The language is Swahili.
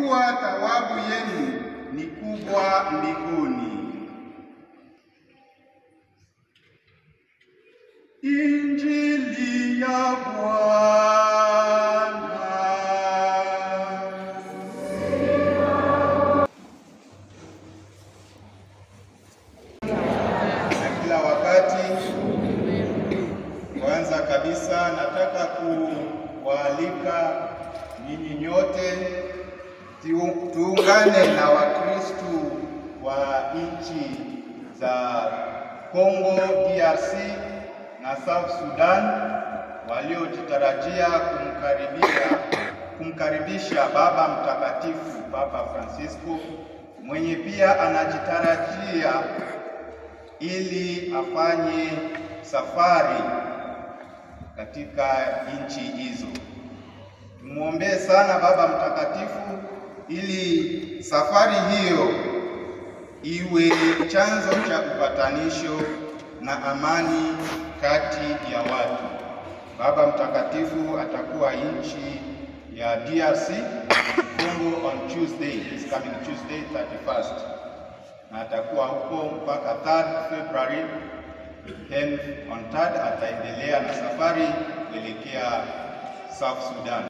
kuwa thawabu yenu ni kubwa mbinguni. Injili ya Bwana. Na kila wakati, kwanza kabisa nataka kuwaalika nyinyi nyote tuungane na Wakristu wa nchi za Kongo DRC na South Sudan waliojitarajia kumkaribia kumkaribisha Baba Mtakatifu Papa Francisco mwenye pia anajitarajia ili afanye safari katika nchi hizo. Tumwombee sana Baba Mtakatifu ili safari hiyo iwe chanzo cha upatanisho na amani kati ya watu. Baba Mtakatifu atakuwa nchi ya DRC Congo on Tuesday, this coming Tuesday 31st, na atakuwa huko mpaka 3rd February. Then on 3rd ataendelea na safari kuelekea South Sudan.